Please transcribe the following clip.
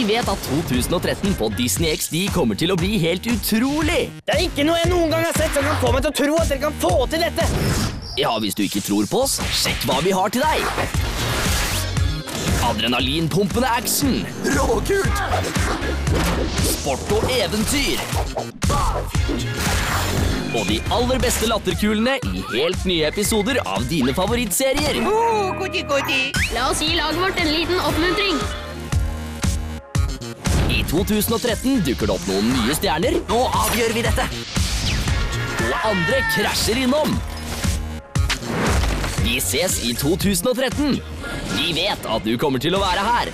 Vi vet at 2013 på Disney XD kommer til å bli helt utrolig. Det er ikke noe jeg noen gang har sett som kan få meg til å tro at dere kan få til dette. Ja, hvis du ikke tror på oss, sjekk hva vi har til deg. Adrenalinpumpende action. Råkult! Sport og eventyr. Og de aller beste latterkulene i helt nye episoder av dine favorittserier. La oss gi laget vårt en liten oppmuntring. I 2013 dukker det opp noen nye stjerner, Nå avgjør vi dette! og andre krasjer innom. Vi ses i 2013. Vi vet at du kommer til å være her.